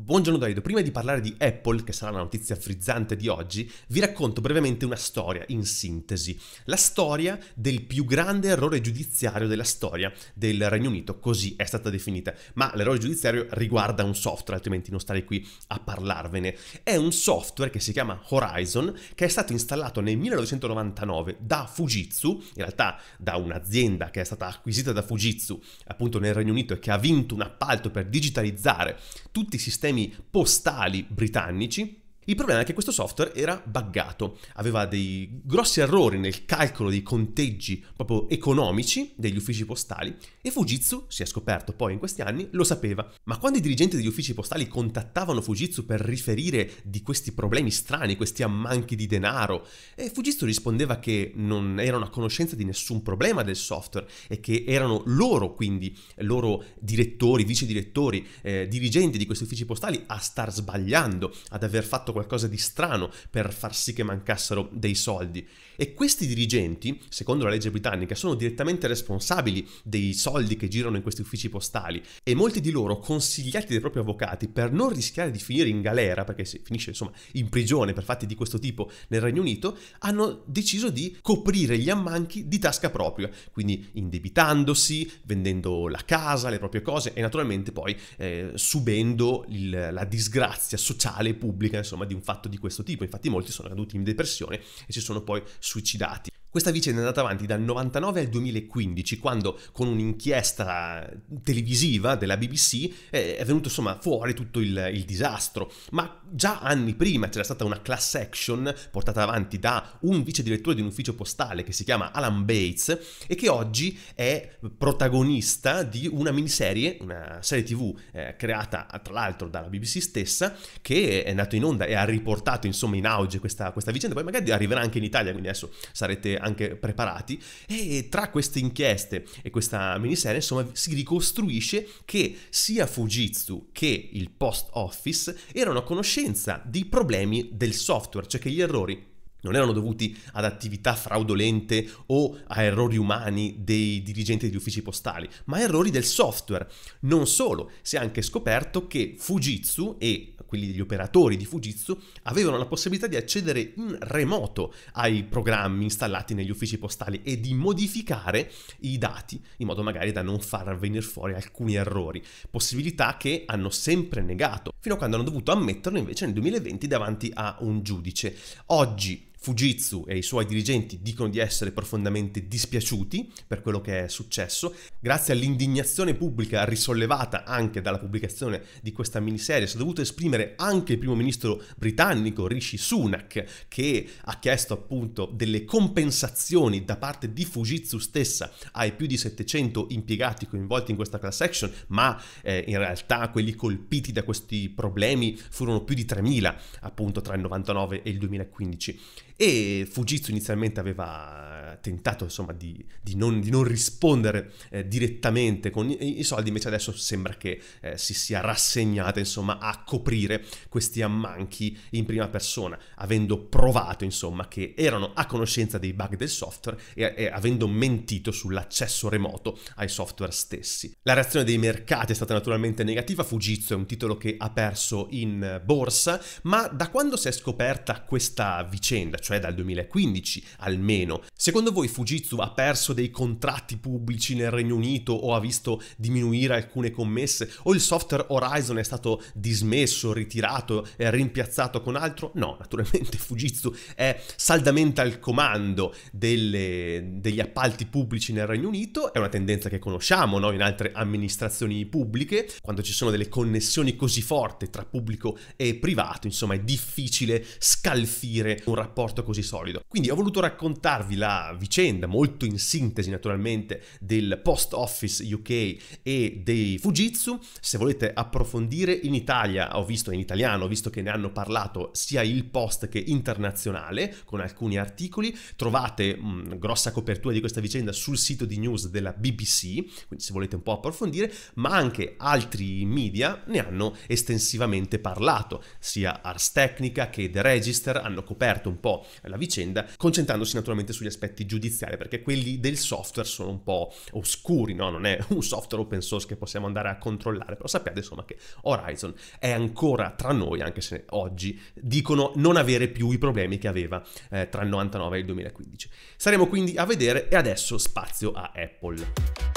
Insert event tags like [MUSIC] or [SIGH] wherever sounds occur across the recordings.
Buongiorno Daido, prima di parlare di Apple, che sarà la notizia frizzante di oggi, vi racconto brevemente una storia in sintesi. La storia del più grande errore giudiziario della storia del Regno Unito, così è stata definita. Ma l'errore giudiziario riguarda un software, altrimenti non starei qui a parlarvene. È un software che si chiama Horizon, che è stato installato nel 1999 da Fujitsu, in realtà da un'azienda che è stata acquisita da Fujitsu appunto nel Regno Unito e che ha vinto un appalto per digitalizzare tutti i sistemi sistemi postali britannici il problema è che questo software era buggato, aveva dei grossi errori nel calcolo dei conteggi proprio economici degli uffici postali e Fujitsu, si è scoperto poi in questi anni, lo sapeva. Ma quando i dirigenti degli uffici postali contattavano Fujitsu per riferire di questi problemi strani, questi ammanchi di denaro, Fujitsu rispondeva che non erano a conoscenza di nessun problema del software e che erano loro, quindi loro direttori, vice direttori, eh, dirigenti di questi uffici postali a star sbagliando, ad aver fatto qualcosa di strano per far sì che mancassero dei soldi. E questi dirigenti, secondo la legge britannica, sono direttamente responsabili dei soldi che girano in questi uffici postali e molti di loro, consigliati dai propri avvocati per non rischiare di finire in galera, perché si finisce insomma in prigione per fatti di questo tipo nel Regno Unito, hanno deciso di coprire gli ammanchi di tasca propria, quindi indebitandosi, vendendo la casa, le proprie cose e naturalmente poi eh, subendo il, la disgrazia sociale e pubblica insomma di un fatto di questo tipo. Infatti molti sono caduti in depressione e si sono poi suicidati. Questa vicenda è andata avanti dal 99 al 2015, quando con un'inchiesta televisiva della BBC eh, è venuto insomma fuori tutto il, il, disastro. Ma già anni prima c'era stata una class action portata avanti da un vice direttore di un ufficio postale che si chiama Alan Bates e che oggi è protagonista di una miniserie, una serie tv eh, creata tra l'altro dalla BBC stessa, che è andato in onda e ha riportato insomma in auge questa, questa vicenda. Poi magari arriverà anche in Italia, quindi adesso sarete anche preparati e tra queste inchieste e questa miniserie insomma si ricostruisce che sia Fujitsu che il post office erano a conoscenza di problemi del software, cioè che gli errori non erano dovuti ad attività fraudolente o a errori umani dei dirigenti degli uffici postali, ma errori del software. Non solo, si è anche scoperto che Fujitsu e quelli degli operatori di Fujitsu avevano la possibilità di accedere in remoto ai programmi installati negli uffici postali e di modificare i dati in modo magari da non far venire fuori alcuni errori, possibilità che hanno sempre negato, fino a quando hanno dovuto ammetterlo invece nel 2020 davanti a un giudice. Oggi Fujitsu e i suoi dirigenti dicono di essere profondamente dispiaciuti per quello che è successo. Grazie all'indignazione pubblica risollevata anche dalla pubblicazione di questa miniserie, si è dovuto esprimere anche il primo ministro britannico Rishi Sunak, che ha chiesto appunto delle compensazioni da parte di Fujitsu stessa ai più di 700 impiegati coinvolti in questa class action, ma eh, in realtà quelli colpiti da questi problemi furono più di 3000 appunto tra il 99 e il 2015 e Fujitsu inizialmente aveva tentato insomma di, di, non, di non, rispondere eh, direttamente con i, i, soldi, invece adesso sembra che eh, si sia rassegnata insomma a coprire questi ammanchi in prima persona, avendo provato insomma che erano a conoscenza dei bug del software e, e avendo mentito sull'accesso remoto ai software stessi. La reazione dei mercati è stata naturalmente negativa, Fujitsu è un titolo che ha perso in borsa, ma da quando si è scoperta questa vicenda, cioè dal 2015 almeno. Secondo voi Fujitsu ha perso dei contratti pubblici nel Regno Unito o ha visto diminuire alcune commesse o il software Horizon è stato dismesso, ritirato e rimpiazzato con altro? No, naturalmente [LAUGHS] Fujitsu è saldamente al comando delle, degli appalti pubblici nel Regno Unito, è una tendenza che conosciamo no? in altre amministrazioni pubbliche, quando ci sono delle connessioni così forti tra pubblico e privato, insomma è difficile scalfire un rapporto rapporto così solido. Quindi ho voluto raccontarvi la vicenda, molto in sintesi naturalmente, del Post Office UK e dei Fujitsu. Se volete approfondire in Italia, ho visto in italiano, ho visto che ne hanno parlato sia il Post che internazionale, con alcuni articoli. Trovate mh, grossa copertura di questa vicenda sul sito di news della BBC, quindi se volete un po' approfondire, ma anche altri media ne hanno estensivamente parlato, sia Ars Technica che The Register hanno coperto un po' la vicenda, concentrandosi naturalmente sugli aspetti giudiziari, perché quelli del software sono un po' oscuri, no? Non è un software open source che possiamo andare a controllare, però sappiate insomma che Horizon è ancora tra noi, anche se oggi dicono non avere più i problemi che aveva eh, tra il 99 e il 2015. Saremo quindi a vedere e adesso spazio a Apple.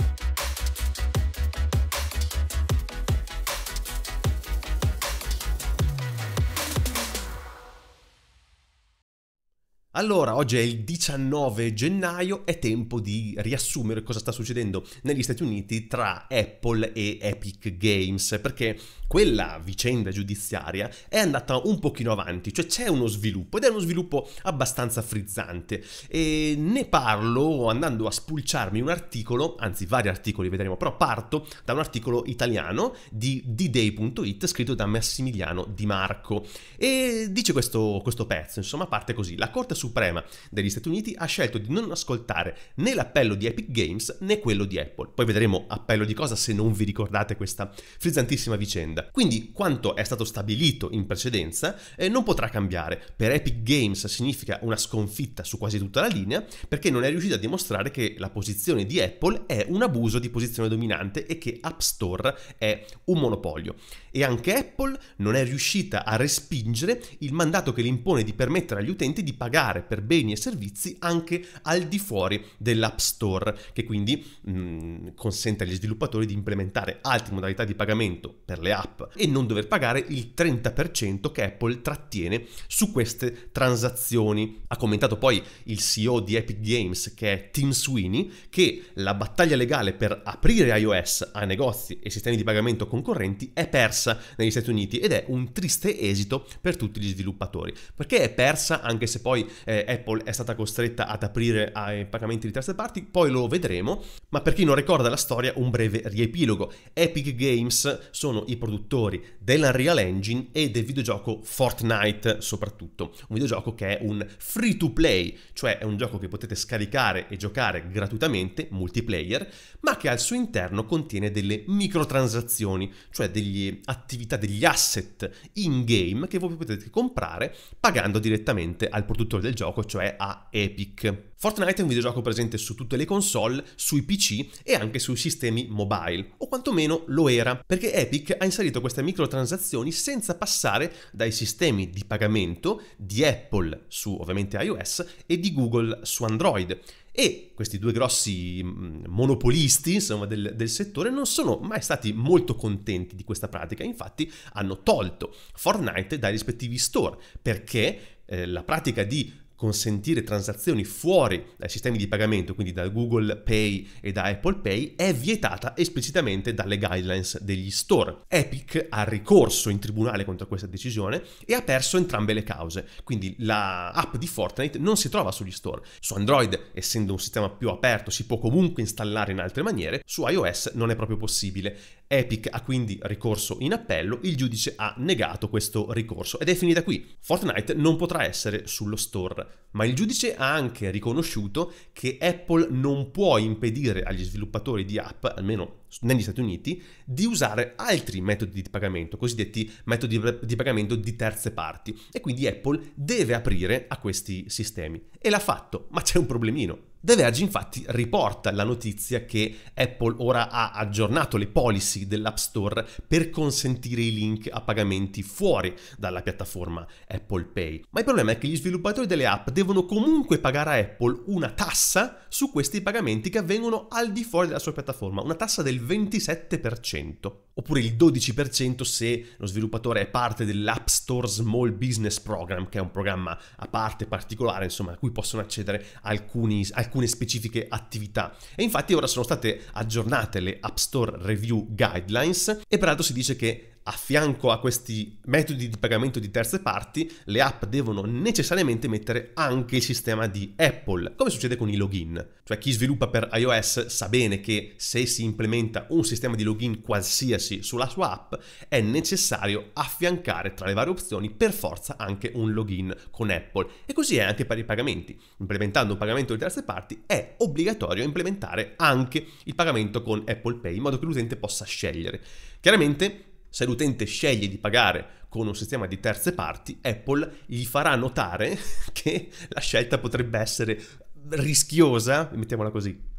Allora, oggi è il 19 gennaio, è tempo di riassumere cosa sta succedendo negli Stati Uniti tra Apple e Epic Games, perché quella vicenda giudiziaria è andata un pochino avanti, cioè c'è uno sviluppo ed è uno sviluppo abbastanza frizzante. E ne parlo andando a spulciarmi un articolo, anzi vari articoli vedremo, però parto da un articolo italiano di dday.it scritto da Massimiliano Di Marco. E dice questo, questo pezzo, insomma parte così, la Corte Suprema degli Stati Uniti ha scelto di non ascoltare né l'appello di Epic Games né quello di Apple, poi vedremo appello di cosa se non vi ricordate questa frizzantissima vicenda. Quindi quanto è stato stabilito in precedenza eh, non potrà cambiare. Per Epic Games significa una sconfitta su quasi tutta la linea perché non è riuscita a dimostrare che la posizione di Apple è un abuso di posizione dominante e che App Store è un monopolio. E anche Apple non è riuscita a respingere il mandato che le impone di permettere agli utenti di pagare per beni e servizi anche al di fuori dell'App Store, che quindi mh, mm, consente agli sviluppatori di implementare altre modalità di pagamento per le app e non dover pagare il 30% che Apple trattiene su queste transazioni. Ha commentato poi il CEO di Epic Games, che è Tim Sweeney, che la battaglia legale per aprire iOS a negozi e sistemi di pagamento concorrenti è persa negli Stati Uniti ed è un triste esito per tutti gli sviluppatori. Perché è persa anche se poi eh, Apple è stata costretta ad aprire ai pagamenti di terze parti, poi lo vedremo, ma per chi non ricorda la storia un breve riepilogo. Epic Games sono i produttori produttori dell'Unreal Engine e del videogioco Fortnite soprattutto, un videogioco che è un free to play, cioè è un gioco che potete scaricare e giocare gratuitamente, multiplayer, ma che al suo interno contiene delle microtransazioni, cioè delle attività, degli asset in game che voi potete comprare pagando direttamente al produttore del gioco, cioè a Epic. Fortnite è un videogioco presente su tutte le console, sui PC e anche sui sistemi mobile, o quantomeno lo era, perché Epic ha inserito queste microtransazioni senza passare dai sistemi di pagamento di Apple su ovviamente iOS e di Google su Android. E questi due grossi mm, monopolisti insomma, del, del, settore non sono mai stati molto contenti di questa pratica, infatti hanno tolto Fortnite dai rispettivi store perché eh, la pratica di consentire transazioni fuori dai sistemi di pagamento, quindi da Google Pay e da Apple Pay, è vietata esplicitamente dalle guidelines degli store. Epic ha ricorso in tribunale contro questa decisione e ha perso entrambe le cause, quindi la app di Fortnite non si trova sugli store. Su Android, essendo un sistema più aperto, si può comunque installare in altre maniere, su iOS non è proprio possibile. Epic ha quindi ricorso in appello, il giudice ha negato questo ricorso ed è finita qui. Fortnite non potrà essere sullo store ma il giudice ha anche riconosciuto che Apple non può impedire agli sviluppatori di app, almeno negli Stati Uniti, di usare altri metodi di pagamento, cosiddetti metodi di pagamento di terze parti. E quindi Apple deve aprire a questi sistemi. E l'ha fatto, ma c'è un problemino. The Verge infatti riporta la notizia che Apple ora ha aggiornato le policy dell'App Store per consentire i link a pagamenti fuori dalla piattaforma Apple Pay. Ma il problema è che gli sviluppatori delle app devono comunque pagare a Apple una tassa su questi pagamenti che avvengono al di fuori della sua piattaforma, una tassa del 27%, oppure il 12% se lo sviluppatore è parte dell'App Store Small Business Program, che è un programma a parte particolare, insomma, a cui possono accedere alcuni, alcune specifiche attività. E infatti ora sono state aggiornate le App Store Review Guidelines e peraltro si dice che a fianco a questi metodi di pagamento di terze parti, le app devono necessariamente mettere anche il sistema di Apple, come succede con i login. Cioè chi sviluppa per iOS sa bene che se si implementa un sistema di login qualsiasi sulla sua app, è necessario affiancare tra le varie opzioni per forza anche un login con Apple. E così è anche per i pagamenti. Implementando un pagamento di terze parti è obbligatorio implementare anche il pagamento con Apple Pay in modo che l'utente possa scegliere. Chiaramente Se l'utente sceglie di pagare con un sistema di terze parti, Apple gli farà notare [LAUGHS] che la scelta potrebbe essere rischiosa, mettiamola così.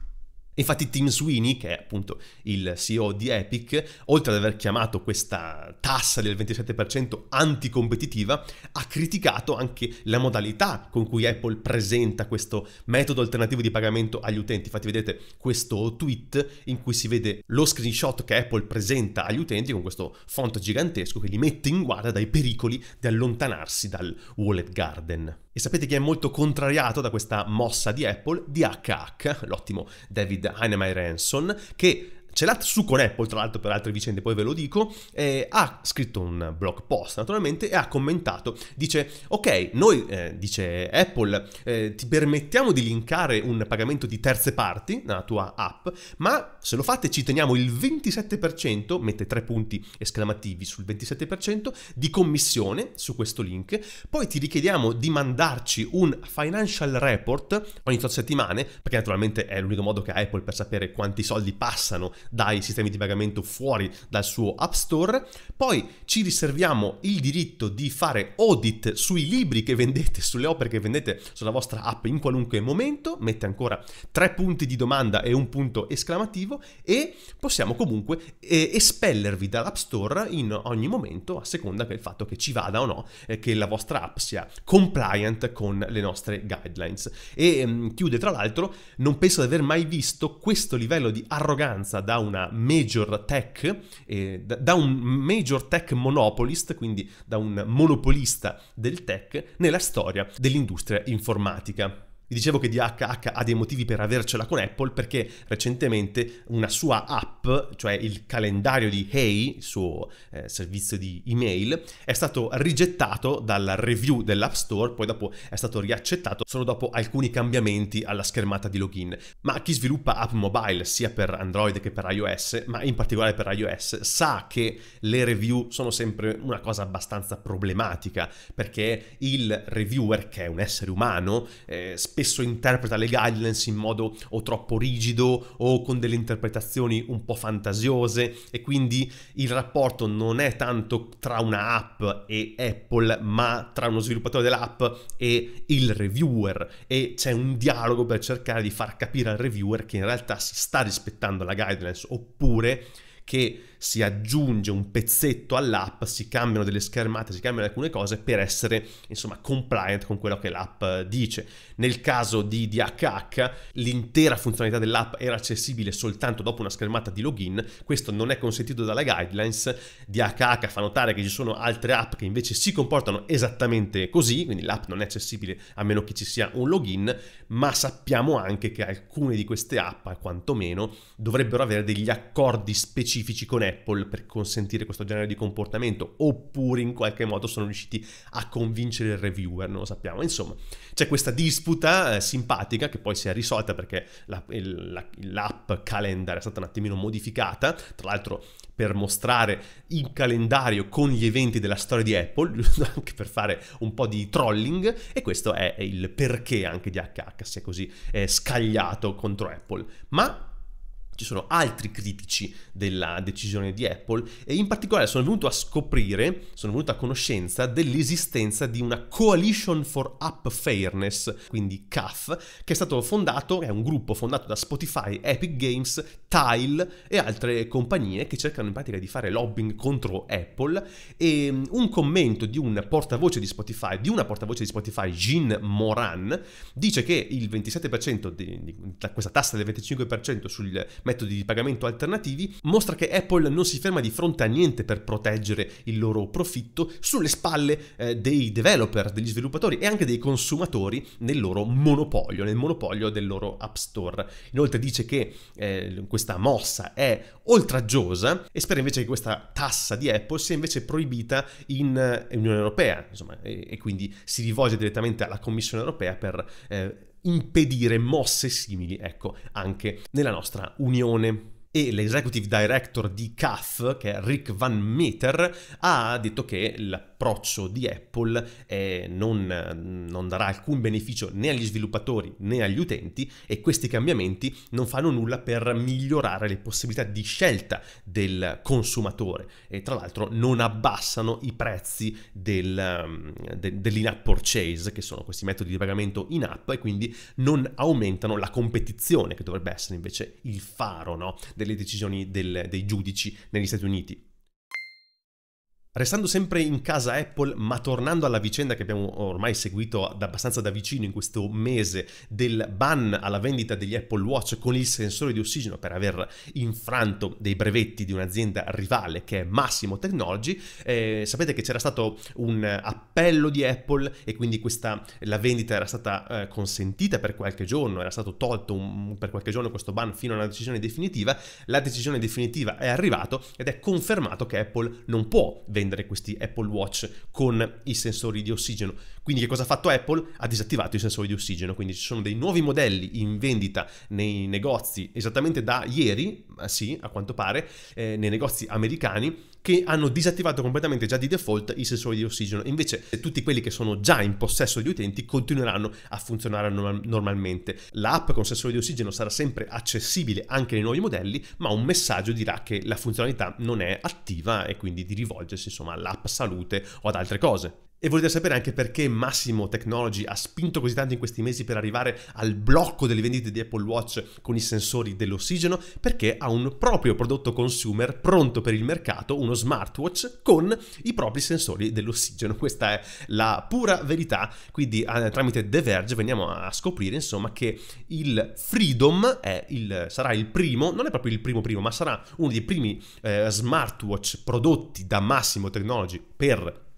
Infatti Tim Sweeney, che è appunto il CEO di Epic, oltre ad aver chiamato questa tassa del 27% anticompetitiva, ha criticato anche la modalità con cui Apple presenta questo metodo alternativo di pagamento agli utenti. Infatti vedete questo tweet in cui si vede lo screenshot che Apple presenta agli utenti con questo font gigantesco che li mette in guardia dai pericoli di allontanarsi dal Wallet Garden. E sapete chi è molto contrariato da questa mossa di Apple? DHH, l'ottimo David Heinemeier Hanson, che ce l'ha su con Apple, tra l'altro per altre vicende, poi ve lo dico, eh, ha scritto un blog post naturalmente e ha commentato, dice ok, noi, eh, dice Apple, eh, ti permettiamo di linkare un pagamento di terze parti nella tua app, ma se lo fate ci teniamo il 27%, mette tre punti esclamativi sul 27% di commissione su questo link, poi ti richiediamo di mandarci un financial report ogni tot settimane, perché naturalmente è l'unico modo che ha Apple per sapere quanti soldi passano dai sistemi di pagamento fuori dal suo App Store. Poi ci riserviamo il diritto di fare audit sui libri che vendete, sulle opere che vendete sulla vostra app in qualunque momento. Mette ancora tre punti di domanda e un punto esclamativo e possiamo comunque eh, espellervi dall'App Store in ogni momento a seconda il fatto che ci vada o no, eh, che la vostra app sia compliant con le nostre guidelines. E ehm, chiude tra l'altro, non penso di aver mai visto questo livello di arroganza da da una major tech, eh, da un major tech monopolist, quindi da un monopolista del tech, nella storia dell'industria informatica. Vi dicevo che DHH ha dei motivi per avercela con Apple perché recentemente una sua app, cioè il calendario di Hey, il suo eh, servizio di email, è stato rigettato dalla review dell'App Store, poi dopo è stato riaccettato solo dopo alcuni cambiamenti alla schermata di login. Ma chi sviluppa app mobile sia per Android che per iOS, ma in particolare per iOS, sa che le review sono sempre una cosa abbastanza problematica perché il reviewer, che è un essere umano, eh, spesso spesso interpreta le guidelines in modo o troppo rigido o con delle interpretazioni un po' fantasiose e quindi il rapporto non è tanto tra una app e Apple ma tra uno sviluppatore dell'app e il reviewer e c'è un dialogo per cercare di far capire al reviewer che in realtà si sta rispettando la guidelines oppure che si aggiunge un pezzetto all'app, si cambiano delle schermate, si cambiano alcune cose per essere insomma compliant con quello che l'app dice. Nel caso di DHH l'intera funzionalità dell'app era accessibile soltanto dopo una schermata di login, questo non è consentito dalle guidelines, DHH fa notare che ci sono altre app che invece si comportano esattamente così, quindi l'app non è accessibile a meno che ci sia un login, ma sappiamo anche che alcune di queste app, quantomeno, dovrebbero avere degli accordi specifici con Apple per consentire questo genere di comportamento, oppure in qualche modo sono riusciti a convincere il reviewer, non lo sappiamo. Insomma, c'è questa disputa eh, simpatica che poi si è risolta perché la, il, la, l'app calendar è stata un attimino modificata, tra l'altro per mostrare il calendario con gli eventi della storia di Apple, [LAUGHS] anche per fare un po' di trolling, e questo è il perché anche di HH sia così eh, scagliato contro Apple. Ma ci sono altri critici della decisione di Apple e in particolare sono venuto a scoprire, sono venuto a conoscenza dell'esistenza di una Coalition for App Fairness, quindi CAF, che è stato fondato, è un gruppo fondato da Spotify, Epic Games, Tile e altre compagnie che cercano in pratica di fare lobbying contro Apple e mm, un commento di un portavoce di Spotify, di una portavoce di Spotify, Jean Moran, dice che il 27% di, di, di questa tassa del 25% sul metodi di pagamento alternativi, mostra che Apple non si ferma di fronte a niente per proteggere il loro profitto sulle spalle eh, dei developer, degli sviluppatori e anche dei consumatori nel loro monopolio, nel monopolio del loro App Store. Inoltre dice che eh, questa mossa è oltraggiosa e spera invece che questa tassa di Apple sia invece proibita in eh, Unione Europea, insomma, e, e, quindi si rivolge direttamente alla Commissione Europea per eh, impedire mosse simili, ecco, anche nella nostra Unione. e l'executive director di CAF, che è Rick Van Meter, ha detto che l'approccio di Apple eh, non, non, darà alcun beneficio né agli sviluppatori né agli utenti e questi cambiamenti non fanno nulla per migliorare le possibilità di scelta del consumatore e tra l'altro non abbassano i prezzi del, de, dell'in-app purchase, che sono questi metodi di pagamento in app e quindi non aumentano la competizione, che dovrebbe essere invece il faro no? delle decisioni del, dei giudici negli Stati Uniti. Restando sempre in casa Apple, ma tornando alla vicenda che abbiamo ormai seguito abbastanza da vicino in questo mese del ban alla vendita degli Apple Watch con il sensore di ossigeno per aver infranto dei brevetti di un'azienda rivale che è Massimo Technology, eh, sapete che c'era stato un appello di Apple e quindi questa, la vendita era stata eh, consentita per qualche giorno, era stato tolto un, per qualche giorno questo ban fino a una decisione definitiva. La decisione definitiva è arrivata ed è confermato che Apple non può vendere vendere questi Apple Watch con i sensori di ossigeno. Quindi che cosa ha fatto Apple? Ha disattivato i sensori di ossigeno, quindi ci sono dei nuovi modelli in vendita nei negozi esattamente da ieri, sì, a quanto pare, eh, nei negozi americani che hanno disattivato completamente già di default i sensori di ossigeno. Invece tutti quelli che sono già in possesso degli utenti continueranno a funzionare normalmente. L'app con sensore di ossigeno sarà sempre accessibile anche nei nuovi modelli, ma un messaggio dirà che la funzionalità non è attiva e quindi di rivolgersi insomma all'app salute o ad altre cose. E volete sapere anche perché Massimo Technology ha spinto così tanto in questi mesi per arrivare al blocco delle vendite di Apple Watch con i sensori dell'ossigeno? Perché ha un proprio prodotto consumer pronto per il mercato, uno smartwatch con i propri sensori dell'ossigeno. Questa è la pura verità. Quindi eh, tramite The Verge veniamo a scoprire insomma che il Freedom il, sarà il primo, non è proprio il primo primo, ma sarà uno dei primi eh, smartwatch prodotti da Massimo Technology per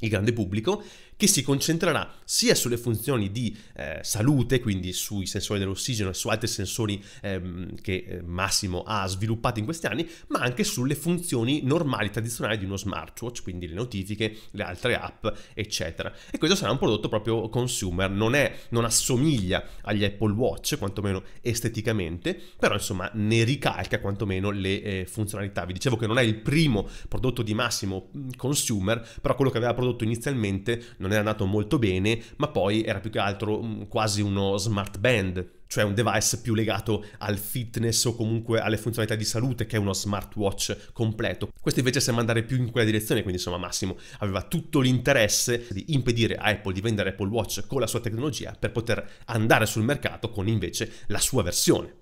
il grande pubblico che si concentrerà sia sulle funzioni di eh, salute, quindi sui sensori dell'ossigeno e su altri sensori ehm, che eh, Massimo ha sviluppato in questi anni, ma anche sulle funzioni normali, tradizionali di uno smartwatch, quindi le notifiche, le altre app, eccetera. E questo sarà un prodotto proprio consumer, non, è, non assomiglia agli Apple Watch, quantomeno esteticamente, però insomma ne ricalca quantomeno le eh, funzionalità. Vi dicevo che non è il primo prodotto di Massimo consumer, però quello che aveva prodotto inizialmente non non era andato molto bene, ma poi era più che altro mm, quasi uno smart band, cioè un device più legato al fitness o comunque alle funzionalità di salute che è uno smartwatch completo. Questo invece sembra andare più in quella direzione, quindi insomma Massimo aveva tutto l'interesse di impedire a Apple di vendere Apple Watch con la sua tecnologia per poter andare sul mercato con invece la sua versione.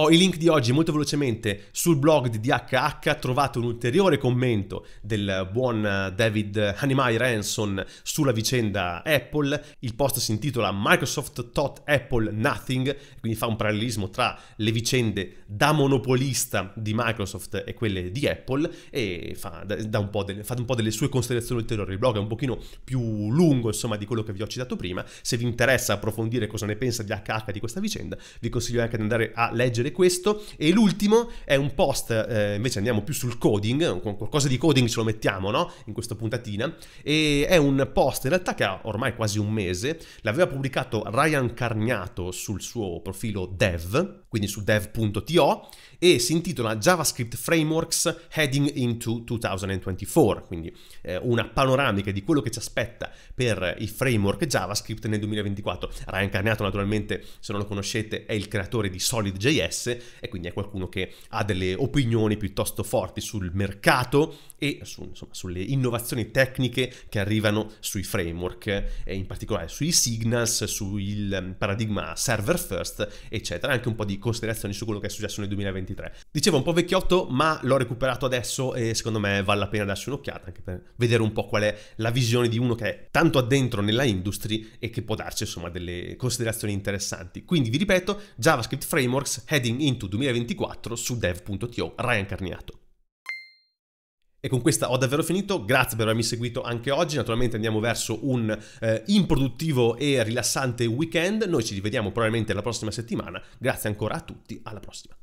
Ho i link di oggi molto velocemente sul blog di DHH, trovate un ulteriore commento del buon David Hanimai Ranson sulla vicenda Apple. Il post si intitola Microsoft taught Apple nothing, quindi fa un parallelismo tra le vicende da monopolista di Microsoft e quelle di Apple e fa, un, po delle, un po' delle sue considerazioni ulteriori. Il blog è un pochino più lungo insomma di quello che vi ho citato prima. Se vi interessa approfondire cosa ne pensa DHH di questa vicenda, vi consiglio anche di andare a leggere leggere questo e l'ultimo è un post, eh, invece andiamo più sul coding, qualcosa di coding ce lo mettiamo no? in questa puntatina e è un post in realtà che ha ormai quasi un mese, l'aveva pubblicato Ryan Cargnato sul suo profilo dev, quindi su dev.to e si intitola JavaScript Frameworks Heading into 2024, quindi eh, una panoramica di quello che ci aspetta per i framework JavaScript nel 2024. Ryan Cargnato naturalmente, se non lo conoscete, è il creatore di Solid.js JS e quindi è qualcuno che ha delle opinioni piuttosto forti sul mercato e su, insomma, sulle innovazioni tecniche che arrivano sui framework in particolare sui signals, sul ehm, paradigma server first, eccetera, anche un po' di considerazioni su quello che è successo nel 2023. Dicevo un po' vecchiotto, ma l'ho recuperato adesso e secondo me vale la pena darsi un'occhiata anche per vedere un po' qual è la visione di uno che è tanto addentro nella industry e che può darci insomma delle considerazioni interessanti. Quindi vi ripeto, JavaScript Frameworks Heading into 2024 su dev.to Ryan Carniato. E con questa ho davvero finito, grazie per avermi seguito anche oggi, naturalmente andiamo verso un eh, improduttivo e rilassante weekend, noi ci rivediamo probabilmente la prossima settimana, grazie ancora a tutti, alla prossima.